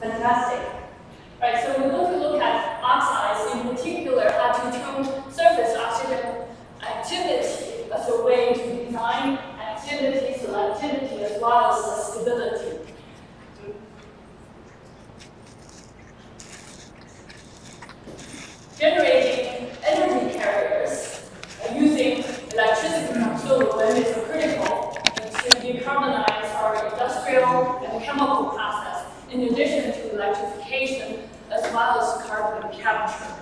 Fantastic. Right, so we're going to look at oxides, in particular, how to tune surface oxygen activity as a way to design activity, selectivity, as well as stability. Generating energy carriers using electricity solar wind is critical to decarbonize our industrial and chemical process, in addition to electrification as well as carbon capture.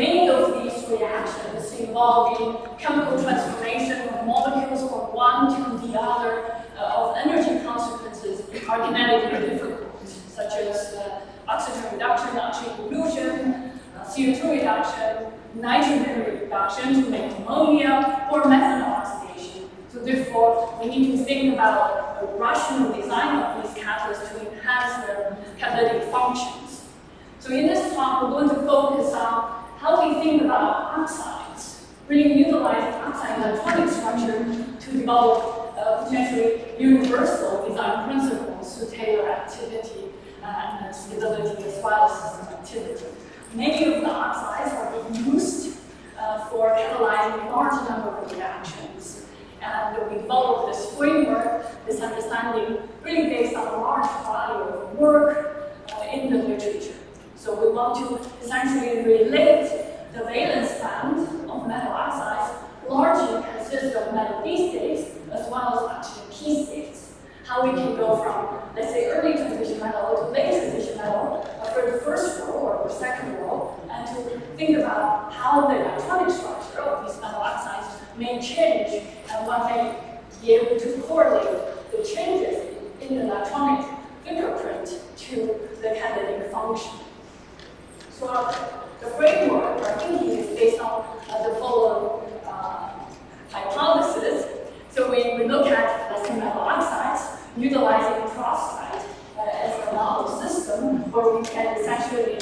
Many of these reactions involving chemical transformation of molecules from one to the other uh, of energy consequences are kinetically difficult, such as uh, oxygen reduction, oxygen evolution, uh, CO2 reduction, nitrogen reduction to make ammonia, or methanol oxidation. So therefore, we need to think about a rational design of these catalysts to enhance their catalytic functions. So in this talk, we're going to focus on how we think about oxides, really utilizing oxide electronic structure to develop uh, potentially universal design principles to tailor activity uh, and stability as well as activity. Many of the oxides are being used uh, for catalyzing a large number of reactions. And we developed this framework, this understanding, really based on a large body of work uh, in the literature. So we want to essentially relate the valence band of metal oxides largely consists of metal D states as well as actually P states. How we can go from, let's say, early transition metal to late transition metal for the first row or the second row, and to think about how the electronic structure of these metal oxides may change and what may be able to correlate the changes in the electronic fingerprint to the catalytic function. So the framework our thinking is based on uh, the following uh, hypothesis. So we, we look at, say, metal oxides, utilizing perovskite uh, as a model system where we can essentially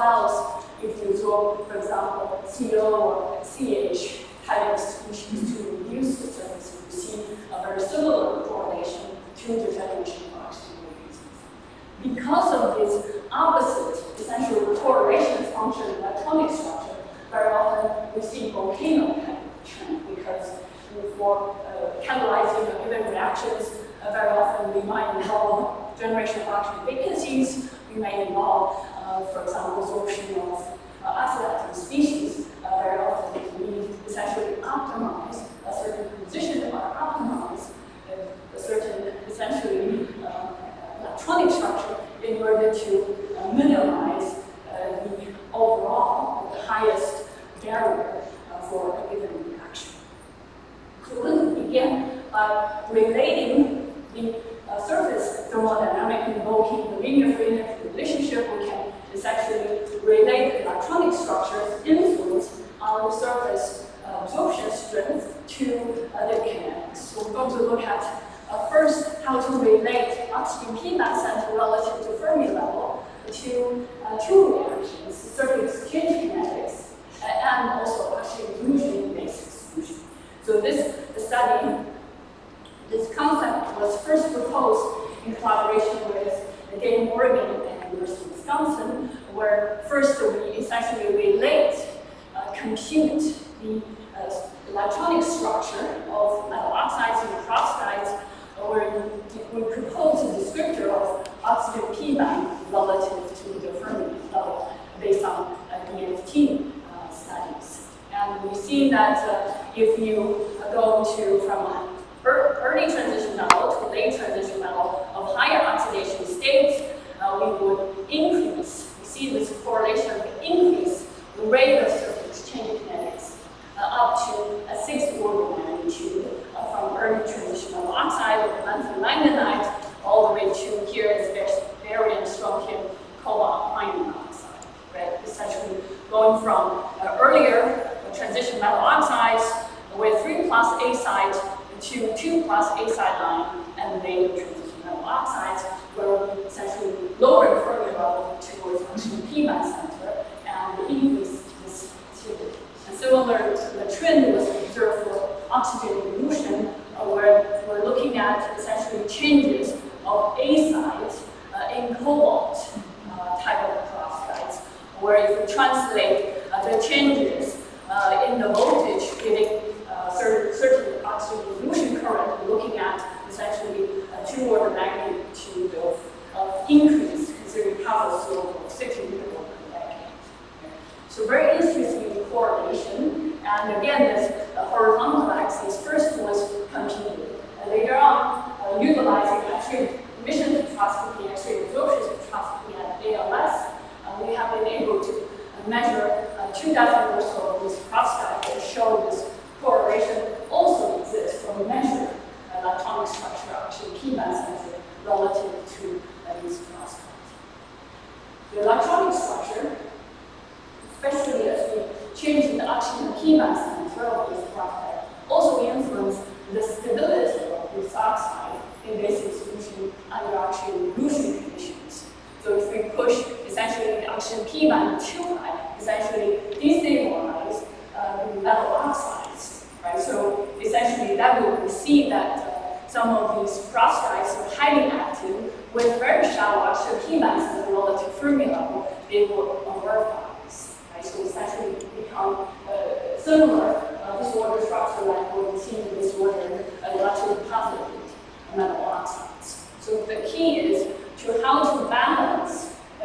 as if you draw, for example, CO or CH type of species to reduce the surface, you see a very similar correlation to the generation of oxygen Because of this opposite essential correlation function electronic structure, very often we see volcano type trend because for uh, catalyzing given reactions. Uh, very often we might involve generation of oxygen vacancies, we may involve, for example, absorption of uh, species. Uh, very often we essentially optimize a certain position or optimize a certain essentially uh, electronic structure in order to uh, minimize uh, the overall, the highest barrier uh, for a given reaction. So we'll begin by relating the uh, surface thermodynamic invoking the linear free energy relationship, we can essentially relate electronic structure's influence on the surface absorption strength to the kinetics. So we're going to look at uh, first how to relate oxygen P mass center relative to Fermi level to uh, two reactions, surface exchange kinetics uh, and also oxygen inclusion basic solution. So this study, this concept was first proposed in collaboration with Dane Morgan where first we essentially relate, uh, compute the uh, electronic structure of metal oxides and peroxides, where we propose a descriptor of oxygen P band relative to the Fermi level based on uh, DFT uh, studies. And we've seen that uh, if you go to from early transition metal to late transition metal of higher oxidation states, uh, we would increase, we see this correlation increase the rate of surface exchange kinetics uh, up to a six order magnitude uh, from early transition metal oxide with manganite all the way to here is barium, strontium, cobalt, iron oxide, right? Essentially going from uh, earlier transition metal oxides with 3 plus A site to 2 plus A site line and later transition metal oxides where we essentially lower the Fermi level towards oxygen P mass center and increase this activity. The trend was observed for oxygen evolution, uh, where we're looking at essentially changes of A sites uh, in cobalt uh, type of perovskites, where if we translate uh, the changes uh, in the voltage giving uh, certain, certain oxygen evolution current, we're looking at essentially a two order magnitude of, of increase considering half a slope of 60 meters per decade. So very interesting correlation. And again, this uh, horizontal axis first was. And later on, uh, utilizing X-ray emission spectroscopy, X-ray absorption spectroscopy at ALS, uh, we have been able to measure uh, two dozen or so of these perovskites to show this correlation also exists from measured electronic structure, actually mass sensor, relative to uh, these perovskites. The electronic structure, especially as we change the oxygen P mass sensor of these perovskites, also influence the stability of this oxide in basic solution under oxygen evolution conditions. So if we push essentially the P band too high, essentially destabilize uh, the metal oxides, right? So essentially that will see that uh, some of these perovskites are highly active with very shallow P bands at the relative Fermi level, they will amorphize, right? So essentially become uh, similar uh, disorder structure like what we see in disorder electrodeposited metal oxides. So the key is to how to balance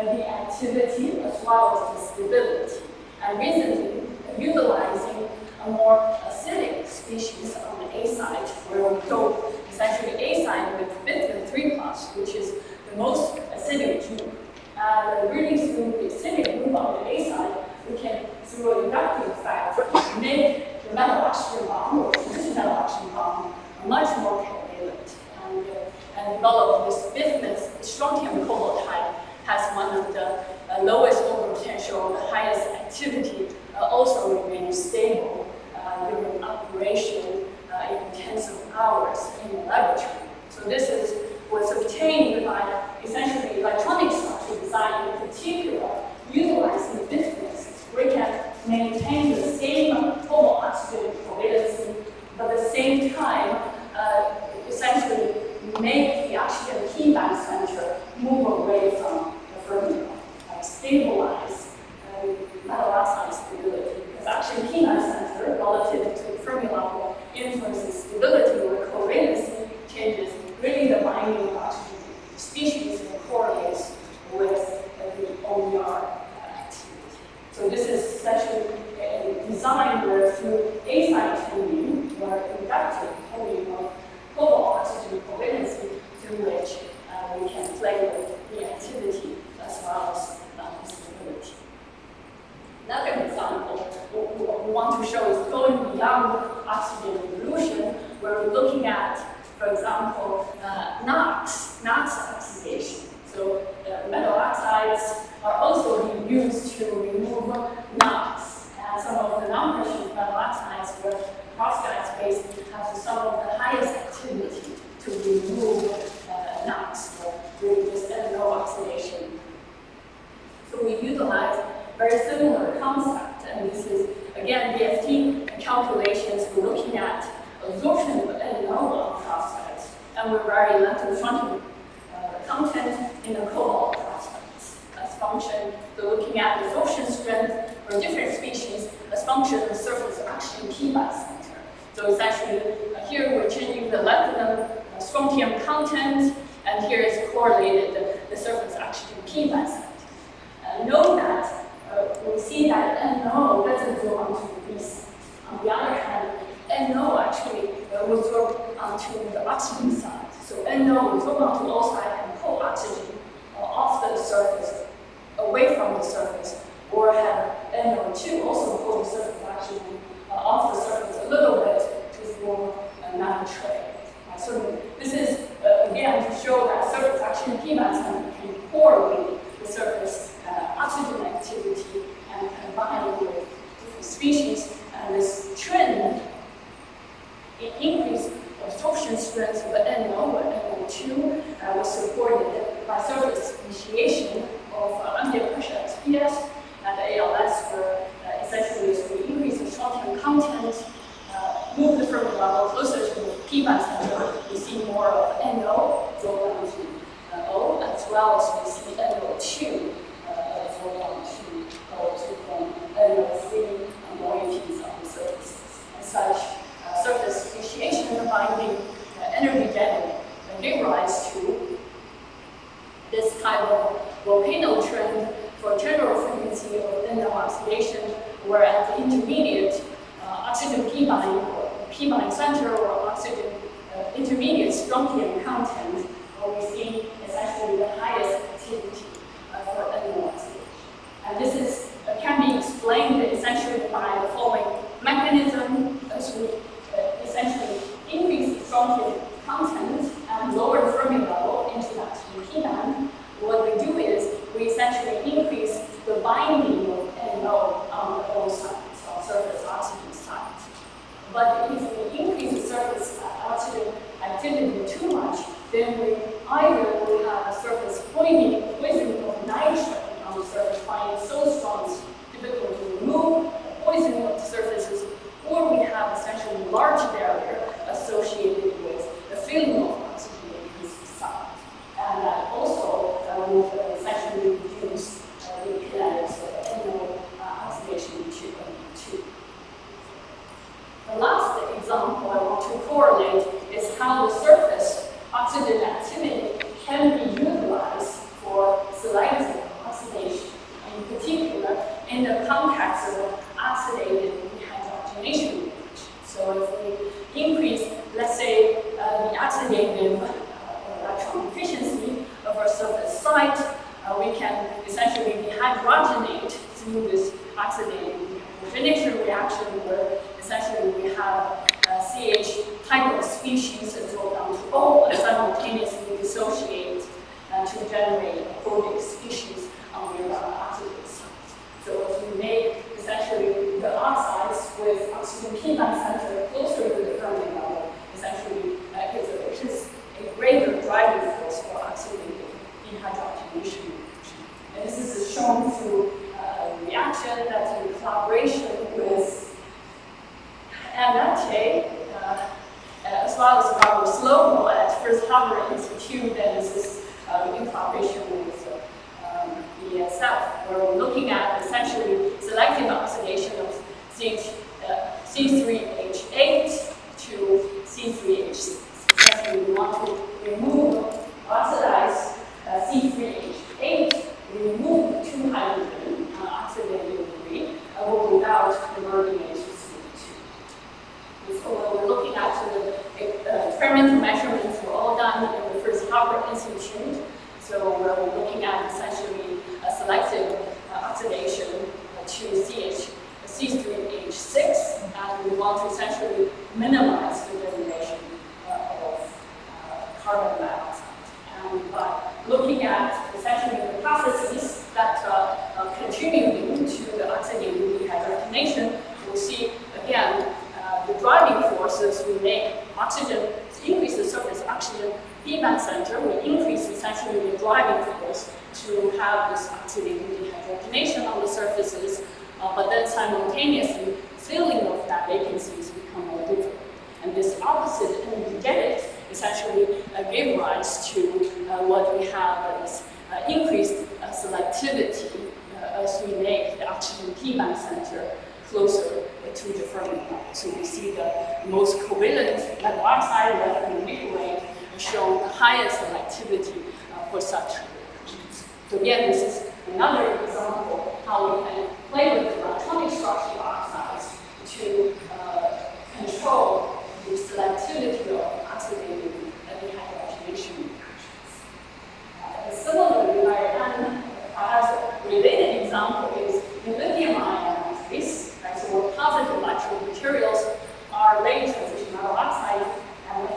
the activity as well as the stability. And recently, utilizing a more acidic species on the A site, where we go essentially A site with bismuth 3 plus, which is the most acidic group. And really through the acidic group on the A site, we can, through a inductive effect, make the metal oxygen bond or this metal oxygen bond much more covalent and, uh, and develop this bismuth strontium cobalt type has one of the uh, lowest potential, the highest activity, uh, also remains stable uh, during operation uh, in intensive hours in the laboratory. So this is was obtained by essentially electronic structure design in particular, utilizing the bismuth. We can maintain the same total oxygen covalency, but at the same time, uh, essentially make the oxygen P band center move away from the Fermi like stabilize uh, metal oxide stability. Because actually center relative to the Fermi level influences stability or covalency changes, really the binding of oxygen species correlates with the OER activity. So this is essentially a design where through A-site tuning, where inductive tuning of cobalt oxygen covalency, through which uh, we can play with reactivity as well as uh, stability. Another example we want to show is going beyond oxygen evolution, where we're looking at, for example, uh, NOx, NOx oxidation. So uh, metal oxides are also being used to remove NOx. And some of the non-precious metal oxides where perovskite space has some of the highest activity to remove uh, NOx, during this NO oxidation. So we utilize very similar concept, and this is, again, DFT calculations, we're looking at absorption of NO perovskites, and we're very left fronting uh, content in the cobalt perovskites as function, we're looking at absorption strength for different species as function of surface action P by So essentially, uh, here we're changing the molybdenum uh, strontium content, and here is correlated the, the surface action P by center. Uh, that uh, we see that NO doesn't go onto the B. On the other hand, NO actually uh, will drop onto the oxygen side. So NO will drop onto all sides and pull context of oxidative dehydrogenation reaction. So if we increase, let's say, uh, the oxidative uh, electron efficiency of our surface site, uh, we can essentially dehydrogenate through this oxidative reaction where essentially we have uh, CH type of species that go down to O and simultaneously dissociate uh, to generate a protic species on the oxygen side. So as we make essentially the oxides with oxygen band center closer to the Fermi level, essentially uh, gives a, just a greater driving force for oxidative dehydrogenation reaction. And this is shown through uh, reaction that's in collaboration with MFJ, uh, as well as Robert Schlögl at Fritz Haber Institute, and this is uh, in collaboration with um, ESF, where we're looking at essentially selective oxidation of uh, C3H8 to C3H6. Especially we want to remove oxidize uh, C3H8, remove two hydrogen uh, oxidative debris uh, without converting it to CO2. So we're looking at the uh, experimental measurements were all done in the Fritz Haber Institute. So we're looking at essentially a selective uh, oxidation to CH, C3H6, and we want to essentially minimize the generation uh, of uh, carbon dioxide. And by looking at essentially the processes that uh, are contributing to the oxidative dehydrogenation, we see again uh, the driving forces we make oxygen increase the surface oxygen feedback center, we increase essentially the driving force to have this oxidative dehydrogenation on the surfaces uh, but then simultaneously, filling of that vacancies become more difficult. And this opposite energetic essentially uh, gave rise to uh, what we have as uh, increased uh, selectivity uh, as we make the oxygen P-band center closer to the Fermi level. So we see the most covalent metal oxide rather than nickel show the highest selectivity uh, for such reactions. So again, this is another example how we can play with the electronic structure of oxides to uh, control the selectivity of oxidative dehydrogenation reactions. Uh, similarly, and perhaps a related example is in lithium-ion batteries, right? So where positive electrode materials are late transition metal oxide,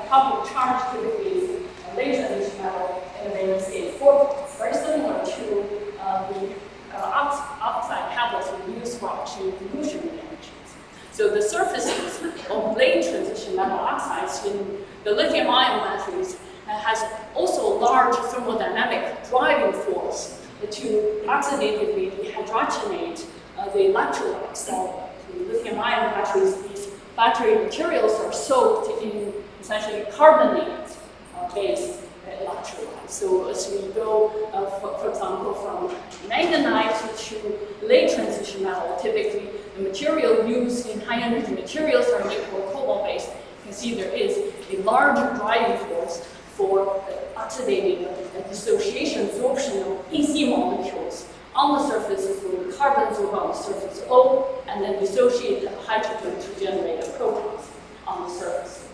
coupled charge typically is a late transition metal in a valence state 4 very similar to uh, the uh, oxide tablets we use for oxygen evolution reactions. So the surfaces of late transition metal oxides in the lithium-ion batteries has also a large thermodynamic driving force to oxidatively dehydrogenate uh, the electrolytes. So lithium-ion batteries, these battery materials are soaked in essentially carbonate-based uh, electrolyte. So as we go, uh, for, for, example, from manganite to late transition metal, typically the material used in high energy materials are nickel or cobalt based. You can see there is a large driving force for oxidating and dissociation absorption of EC molecules on the surfaces where the carbons are on the surface O, and then dissociate the hydrogen to generate a proton on the surface.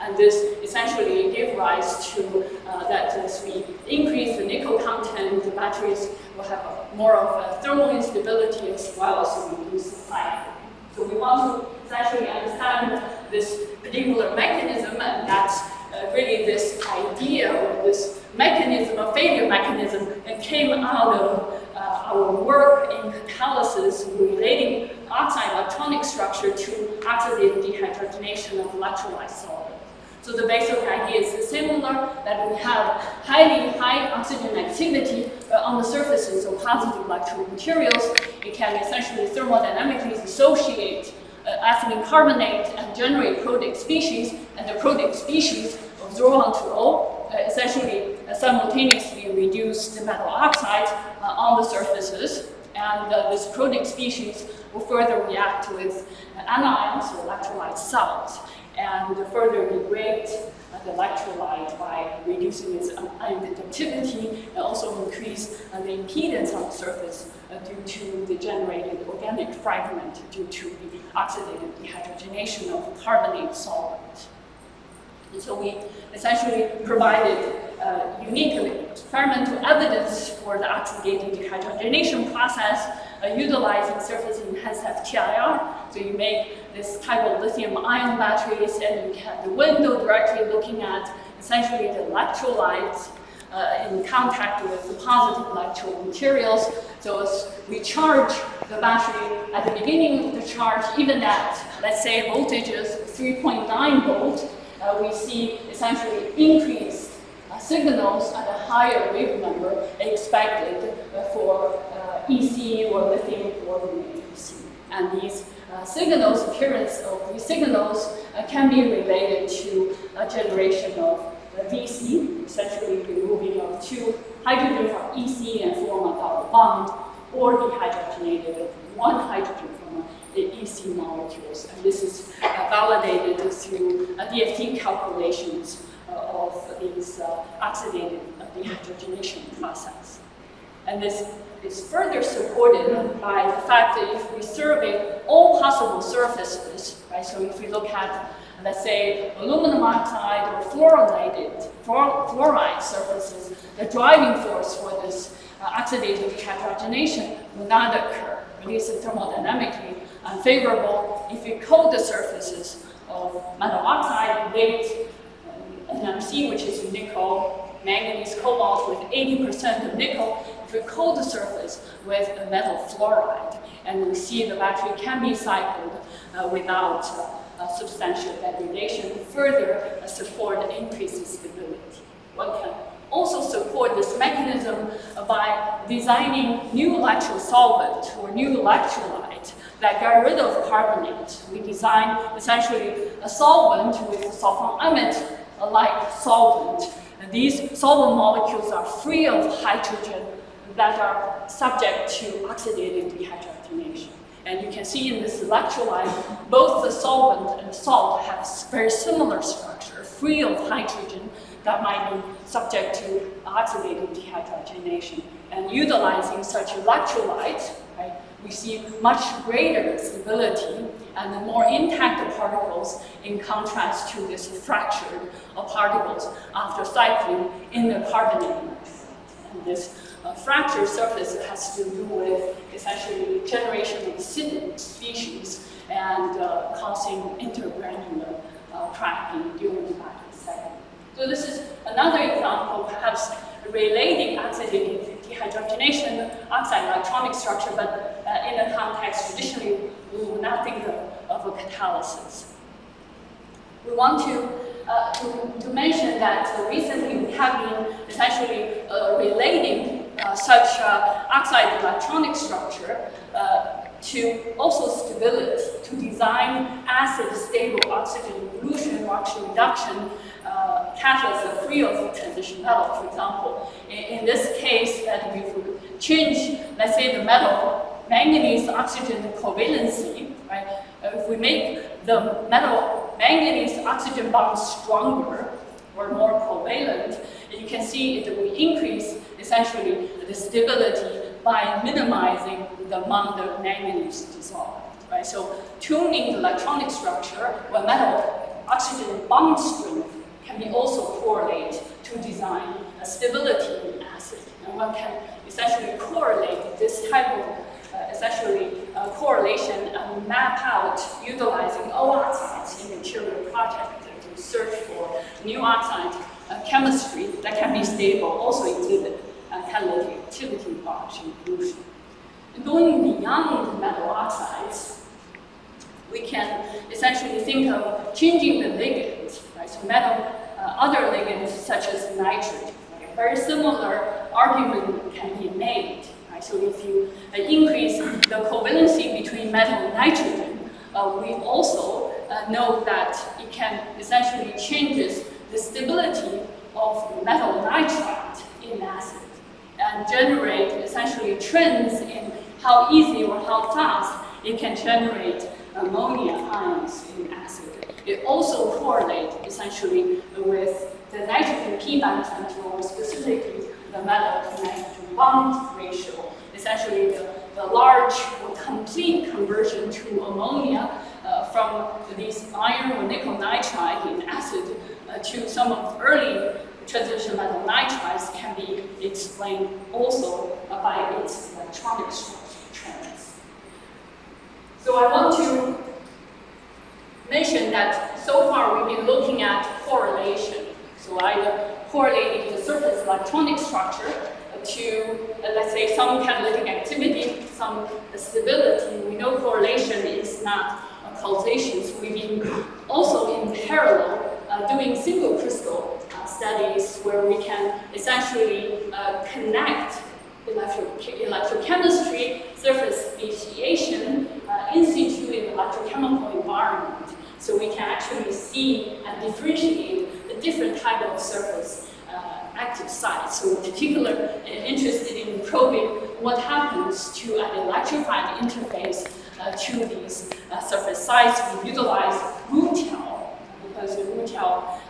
And this essentially gave rise to uh, that as we increase the nickel content, the batteries will have more of a thermal instability as well as we reduce the cycle. So we want to essentially understand this particular mechanism and that's uh, really this idea or this mechanism, a failure mechanism that came out of uh, our work in catalysis relating oxide electronic structure to oxidative dehydrogenation of electrolyte solvent. So the basic idea is similar, that we have highly high oxygen activity uh, on the surfaces of positive electrode materials. It can essentially thermodynamically dissociate uh, ethylene carbonate and generate protic species, and the protic species of 0 onto O uh, essentially uh, simultaneously reduce the metal oxide uh, on the surfaces, and uh, this protic species will further react with anions or electrolyte salts and further degrade the electrolyte by reducing its ion conductivity and also increase uh, the impedance on the surface uh, due to the generated organic fragment due to the oxidative dehydrogenation of carbonate solvent. And so we essentially provided uh, unique experimental evidence for the oxidative dehydrogenation process uh, utilizing surface enhanced FTIR. So you make this type of lithium ion batteries and you have the window directly looking at essentially the electrolytes uh, in contact with the positive electrode materials. So as we charge the battery at the beginning of the charge, even at, let's say, voltages 3.9 volt, uh, we see essentially increased uh, signals at a higher wave number expected uh, for uh, EC or lithium coordinate EC. And these signals, appearance of these signals uh, can be related to a generation of VC, essentially removing of two hydrogen from EC and form a double bond, or dehydrogenated one hydrogen from the EC molecules. And this is uh, validated through uh, DFT calculations uh, of these uh, oxidative dehydrogenation process. And this is further supported by the fact that if we survey all possible surfaces, right, so if we look at, let's say, aluminum oxide or fluorinated, fluoride surfaces, the driving force for this uh, oxidative dehydrogenation will not occur. At least thermodynamically unfavorable if we coat the surfaces of metal oxide with NMC, which is nickel, manganese, cobalt with 80% of nickel, we coat the surface with a metal fluoride, and we see the battery can be cycled uh, without uh, substantial degradation, further uh, support increased stability. One can also support this mechanism by designing new electrosolvent or new electrolyte that get rid of carbonate. We design essentially a solvent with sulfonylamide-like solvent. And these solvent molecules are free of hydrogen that are subject to oxidative dehydrogenation. And you can see in this electrolyte, both the solvent and salt have very similar structure, free of hydrogen that might be subject to oxidative dehydrogenation. And utilizing such electrolytes, right, we see much greater stability and the more intact particles in contrast to this fractured particles after cycling in the carbonate. And this uh, fractured surface has to do with essentially generation of acidic species and uh, causing intergranular uh, cracking during the battery cycle. So this is another example, perhaps relating oxidative dehydrogenation, oxide electronic structure, but uh, in a context traditionally we would not think of, of a catalysis. We want to, uh, to, to, mention that uh, recently we have been essentially uh, relating uh, such uh, oxide electronic structure to also stability, to design acid stable oxygen evolution or oxygen reduction uh, catalysts free of transition metal, for example. In, in this case, that we would change, let's say, the metal manganese oxygen covalency, right? Uh, if we make the metal manganese oxygen bond stronger or more covalent, you can see it will increase essentially the stability by minimizing the amount of manganese dissolved. Right? So tuning the electronic structure when metal oxygen bond strength can be also correlate to design a stability in acid. And one can essentially correlate this type of uh, essentially uh, correlation and map out utilizing oxides in material project to search for new oxide uh, chemistry that can be stable, also exhibit uh, activity of oxygen evolution. Going beyond metal oxides, we can essentially think of changing the ligands, right? So metal, uh, other ligands such as nitrogen. Right? Very similar argument can be made. Right? So if you uh, increase the covalency between metal and nitrogen, uh, we also uh, know that it can essentially changes the stability of metal nitride in acid and generate essentially trends in how easy or how fast it can generate ammonia ions in acid. It also correlates essentially with the nitrogen p bond control, specifically the metal nitrogen bond ratio, essentially the, the large or complete conversion to ammonia uh, from these iron or nickel nitride in acid uh, to some of the early transition metal nitrides can be explained also by its electronic structure trends. So I want to mention that so far we've been looking at correlation. So either correlating the surface electronic structure to, uh, let's say, some catalytic activity, some stability. We know correlation is not a causation. So we've been also in parallel uh, doing single crystal studies where we can essentially uh, connect electro electrochemistry, surface speciation uh, in situ in electrochemical environment. So we can actually see and differentiate the different type of surface uh, active sites. So in particular, interested in probing what happens to an electrified interface uh, to these uh, surface sites. We utilize rutile because the uh,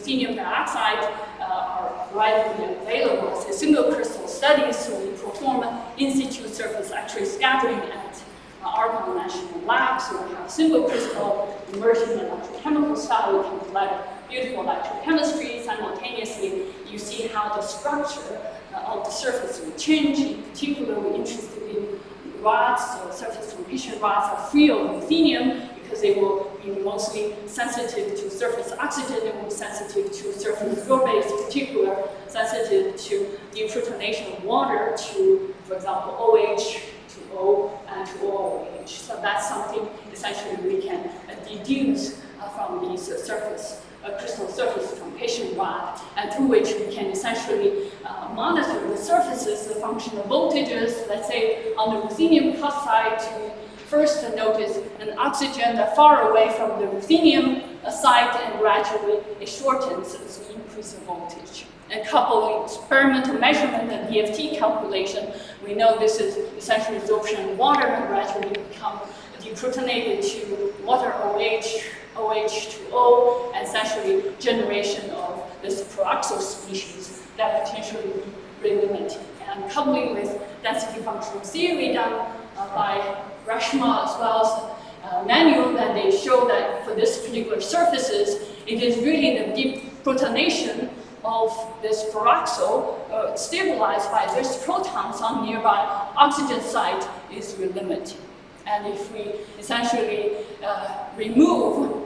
ruthenium dioxide uh, are widely available as a single crystal studies. So we perform in situ surface X-ray scattering at uh, Argonne National Lab. So we have single crystal immersion electrochemical style. We can collect beautiful electrochemistry simultaneously. You see how the structure uh, of the surface will change. In particular, we're interested in rods, so surface formation rods are free of ruthenium because they will be mostly sensitive to surface oxygen, they will be sensitive to surface base, in particular, sensitive to the protonation of water to, for example, OH to O and to OOH. So that's something essentially we can uh, deduce uh, from these uh, surface a crystal surface truncation rod, and through which we can essentially uh, monitor the surfaces, the functional voltages. Let's say on the ruthenium cut side, to first notice an oxygen that far away from the ruthenium site, and gradually it shortens as we increase the voltage. And couple of experimental measurement and DFT calculation, we know this is essentially absorption of water and gradually become deprotonated to water OH OH2O, and essentially generation of this peroxide species that potentially be limiting. And coupling with density functional theory done uh, by Reshma as well as uh, Manuel, that they show that for this particular surfaces, it is really the deep protonation of this peroxide uh, stabilized by this protons on nearby oxygen site is really limiting. And if we essentially uh, remove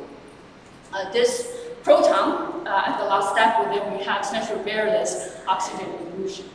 uh, this proton uh, at the last step, then we have essentially barrierless oxygen evolution.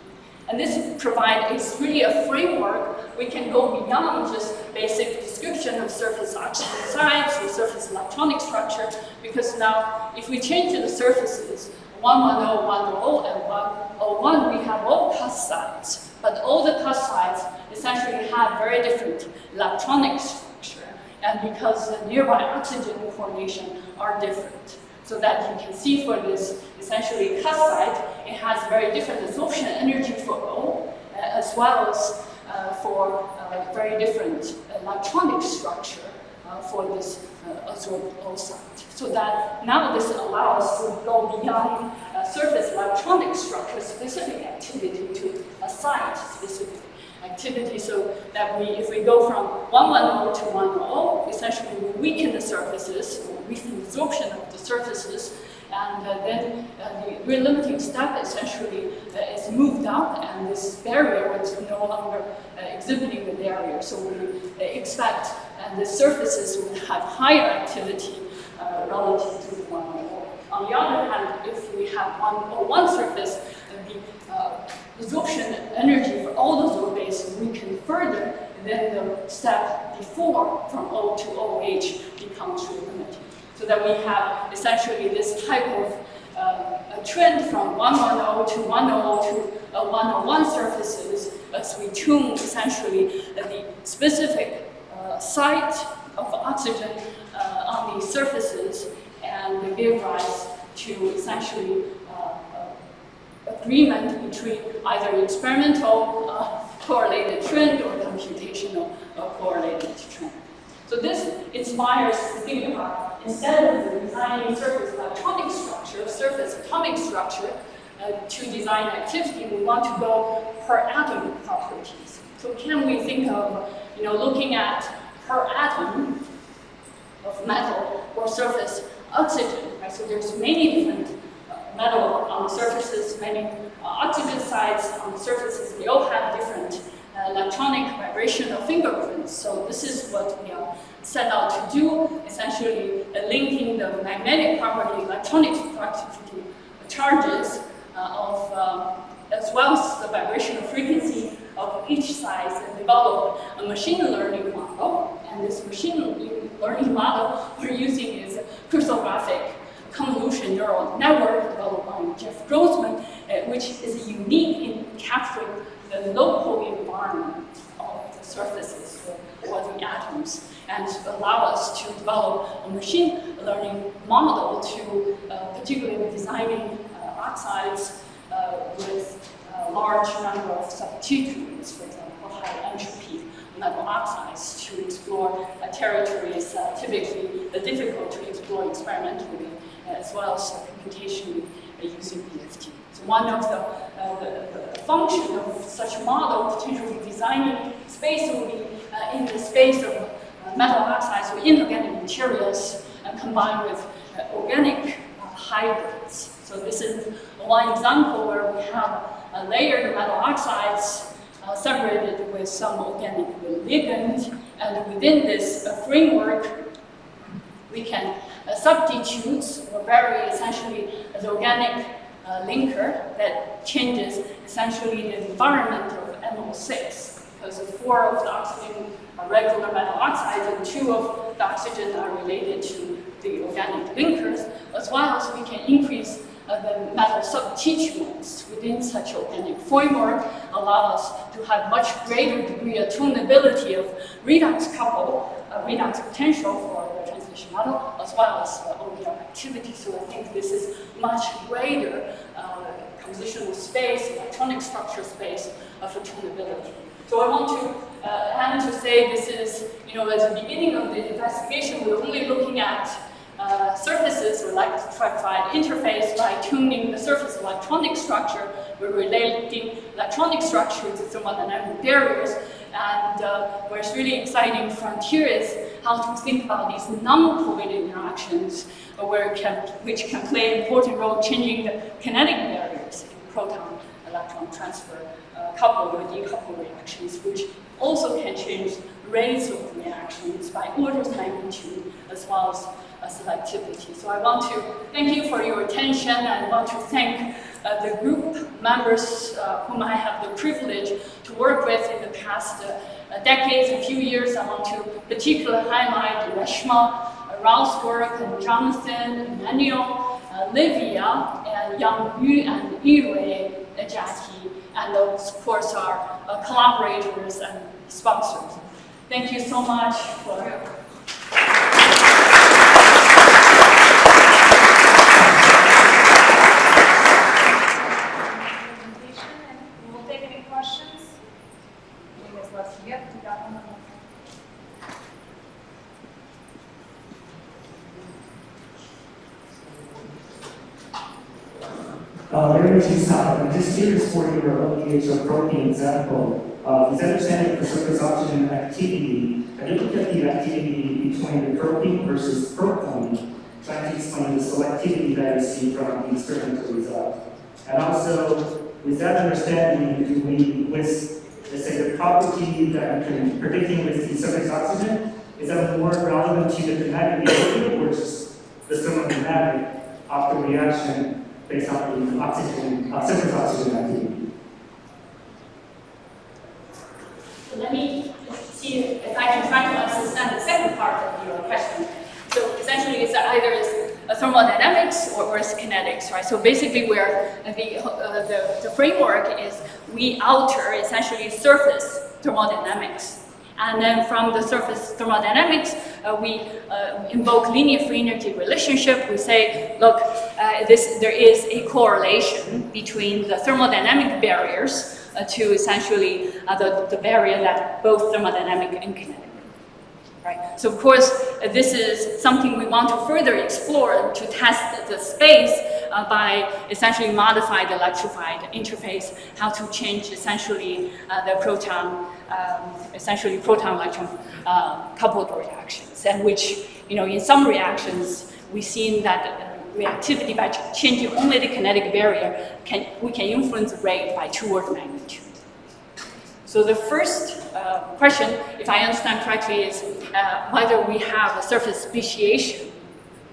And this provides really a framework. We can go beyond just basic description of surface oxygen sites or surface electronic structure, because now if we change the surfaces, 110, 100, and 101, we have all Cus sites. But all the Cus sites essentially have very different electronic structure. And because the nearby oxygen formation are different. So that you can see for this essentially Cus site, it has very different absorption energy for O, uh, as well as uh, for uh, very different electronic structure uh, for this uh, absorbed O site. So that now this allows to go beyond surface electronic structure specific activity to a site specific activity so that we, if we go from 110 to 100, essentially we weaken the surfaces, weaken the absorption of the surfaces, and uh, then uh, the relimiting step essentially uh, is moved up and this barrier is no longer uh, exhibiting the barrier. So we uh, expect and the surfaces will have higher activity uh, relative to the 100. On the other hand, if we have one or one surface, the absorption energy for all those O bases weaken further, then the step before from O to OH becomes limiting. So that we have essentially this type of uh, a trend from 110 to 100 to uh, 101 surfaces as we tune essentially the specific uh, site of oxygen uh, on these surfaces and give rise to essentially agreement between either experimental uh, correlated trend or computational correlated trend. So this inspires to think about, instead of designing surface electronic structure, surface atomic structure, uh, to design activity, we want to go per atom properties. So can we think of, you know, looking at per atom of metal or surface oxygen, right? So there's many different uh, metal surfaces, many oxygen sites on surfaces. They all have different uh, electronic vibrational fingerprints. So this is what we are set out to do, essentially uh, linking the magnetic property, electronic property charges uh, of, as well as the vibrational frequency of each size and develop a machine learning model. And this machine learning model we're using is crystallographic convolution neural network developed by Jeff Grossman, uh, which is unique in capturing the local environment of the surfaces or the atoms and allow us to develop a machine learning model to uh, particularly designing uh, oxides uh, with a large number of substituents, for example, high entropy metal oxides to explore territories typically difficult to explore experimentally as well as computationally using DFT. So one of the, uh, the, the function of such model, potentially designing space, will be uh, in the space of uh, metal oxides or inorganic materials and combined with organic hybrids. So this is one example where we have a layered metal oxides uh, separated with some organic ligand, and within this uh, framework, we can uh, substitute or vary essentially the organic uh, linker that changes essentially the environment of MO6 because four of the oxygen are regular metal oxides and two of the oxygen are related to the organic linkers, as well as we can increase uh, the metal substituents within such organic framework allow us to have much greater degree of tunability of redox couple, uh, redox potential for metal, as well as uh, OER activity. So I think this is much greater uh, compositional space, electronic structure space uh, for tunability. So I want to uh, to say this is, you know, at the beginning of the investigation, we're only looking at uh, surfaces or electrified interface by tuning the surface electronic structure. We're relating electronic structure to thermodynamic barriers. And uh, what's really exciting frontier is how to think about these non-covalent interactions uh, can, which can play an important role changing the kinetic barriers in proton-electron transfer coupled or decoupled reactions, which also can change rates of reactions by orders of magnitude as well as uh, selectivity. So I want to thank you for your attention and I want to thank uh, the group members uh, whom I have the privilege to work with in the past uh, decades, a few years. I want to particularly highlight Reshma, work, and Jonathan, Emmanuel, uh, Livia, and Yang Yu and Yirui Jackie, and of course our uh, collaborators and sponsors. Thank you so much for Uh, inside. I'm just curious for your ODH protein example. Uh, is understanding the surface oxygen activity, have you look at the activity between the protein versus proton, trying to explain the selectivity that you see from the experimental result? And also, with that understanding, we, with, let's say, the property that can predicting with the surface oxygen, is that more relevant to the kinetic behavior or just the thermodynamic of the reaction based on the oxygen, uh, surface oxygen activity. So let me see if I can try to understand the second part of your question. So essentially, it's either it's thermodynamics or, or kinetics, right? So basically, where the, uh, the, the framework is we alter essentially surface thermodynamics and then from the surface thermodynamics, uh, we uh, invoke linear free energy relationship. We say, look, uh, this, there is a correlation between the thermodynamic barriers uh, to essentially uh, the, the barrier that both thermodynamic and kinetic. Right. So of course, uh, this is something we want to further explore to test the space by essentially modify the electrified interface, how to change essentially the proton, um, essentially proton-electron uh, coupled reactions, and which, you know, in some reactions, we've seen that uh, reactivity by changing only the kinetic barrier, can, we can influence rate by two order magnitude. So the first uh, question, if I understand correctly, is uh, whether we have a surface speciation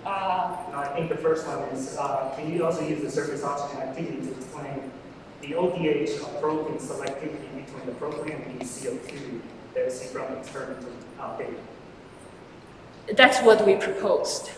uh, I think the first one is, uh, can you also use the surface oxygen activity to explain the ODH of protein selectivity between the protein and the CO2 that see from experimental data? That's what we proposed.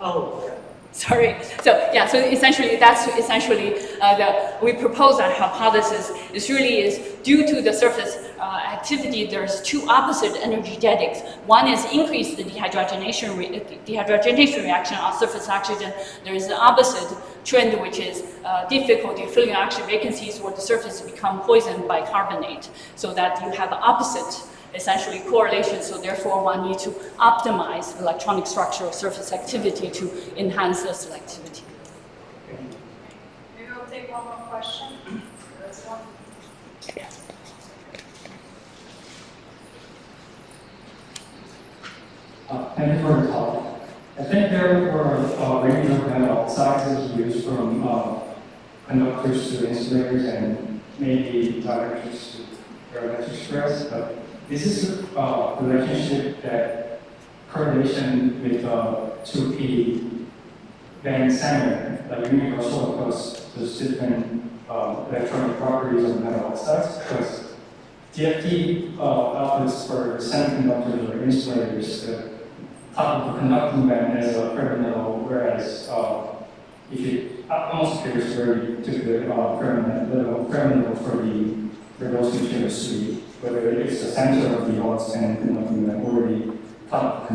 Oh, yeah. Sorry. So yeah. So essentially, that's essentially uh, the we propose that hypothesis. Is really is due to the surface uh, activity. There's two opposite energetics. One is increased dehydrogenation re dehydrogenation reaction on surface oxygen. There is the opposite trend, which is uh, difficulty filling oxygen vacancies where the surface become poisoned by carbonate. So that you have opposite essentially correlation, so therefore one need to optimize electronic structural surface activity to enhance the selectivity. Maybe we'll take one more question. This one. Uh, Thank you for the talk. I think there were a range of metal sizes used from uh, conductors to insulators and maybe directors to electric stress, but this is a relationship that correlation with uh, 2P band center, like universal across those different uh, electronic properties of metal oxides, because DFT uh, outlets for semiconductors or insulators, the top of the conducting band as a terminal, whereas uh, if uh, almost appears where you the uh, terminal, the terminal for the for those materials to be, whether it's the center of the the top.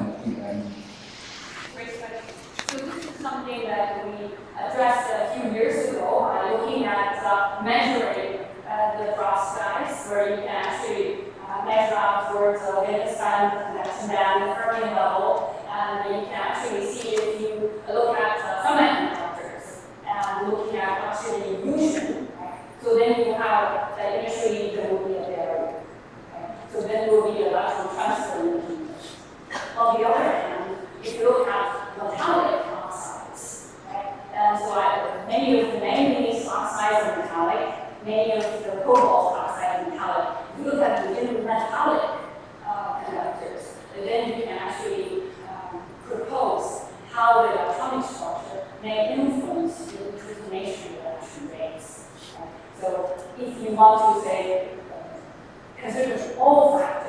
So this is something that we addressed a few years ago by looking at uh, measuring uh, the frost size, where you can actually uh, measure outwards uh, the conduction band, the level, and you can actually see if you look at uh, semiconductors and looking at actually illusion. Right? So then you have that initially there will be a barrier. Right? So then there will be a lateral transfer in the heat. On the other hand, if you look at metallic oxides, right? And so I, many of the manganese oxides are metallic, many of the cobalt oxide are metallic. If you look at the metallic uh, conductors, then you can actually um, propose how the atomic structure may influence the inclination reduction rates. right? So if you want to say, uh, consider all factors?